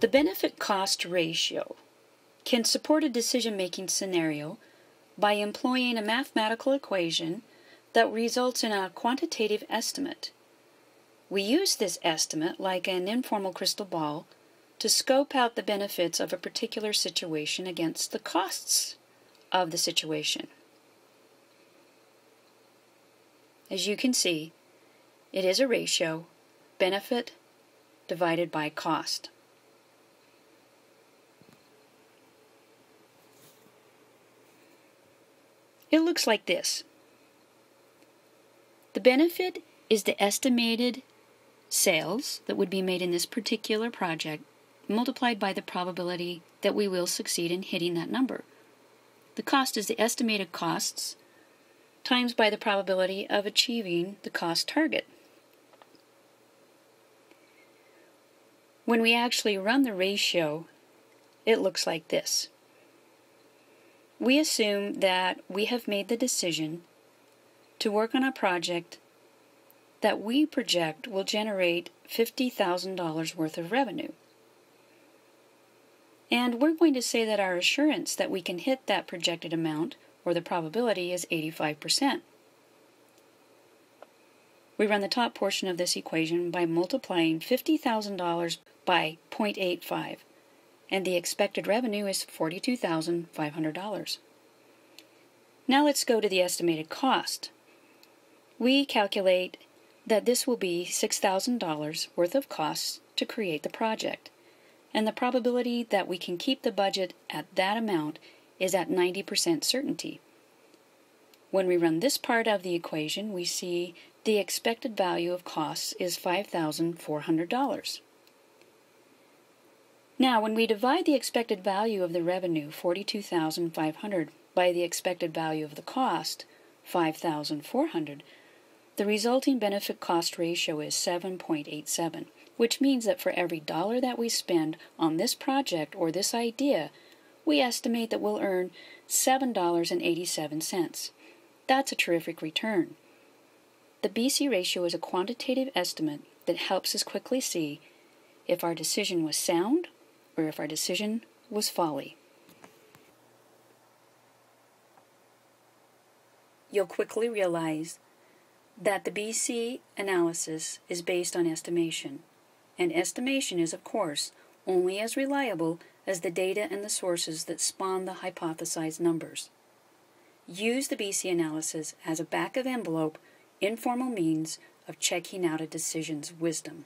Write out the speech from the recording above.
The benefit cost ratio can support a decision making scenario by employing a mathematical equation that results in a quantitative estimate. We use this estimate, like an informal crystal ball, to scope out the benefits of a particular situation against the costs of the situation. As you can see, it is a ratio, benefit divided by cost. It looks like this. The benefit is the estimated sales that would be made in this particular project multiplied by the probability that we will succeed in hitting that number. The cost is the estimated costs times by the probability of achieving the cost target. When we actually run the ratio, it looks like this. We assume that we have made the decision to work on a project that we project will generate $50,000 worth of revenue. And we're going to say that our assurance that we can hit that projected amount, or the probability, is 85%. We run the top portion of this equation by multiplying $50,000 by 0.85, and the expected revenue is $42,500. Now let's go to the estimated cost. We calculate that this will be $6,000 worth of costs to create the project and the probability that we can keep the budget at that amount is at 90% certainty. When we run this part of the equation, we see the expected value of costs is $5,400. Now, when we divide the expected value of the revenue, 42,500, by the expected value of the cost, 5,400, the resulting benefit cost ratio is 7.87 which means that for every dollar that we spend on this project or this idea, we estimate that we'll earn $7.87. That's a terrific return. The BC ratio is a quantitative estimate that helps us quickly see if our decision was sound or if our decision was folly. You'll quickly realize that the BC analysis is based on estimation and estimation is, of course, only as reliable as the data and the sources that spawn the hypothesized numbers. Use the BC analysis as a back of envelope, informal means of checking out a decision's wisdom.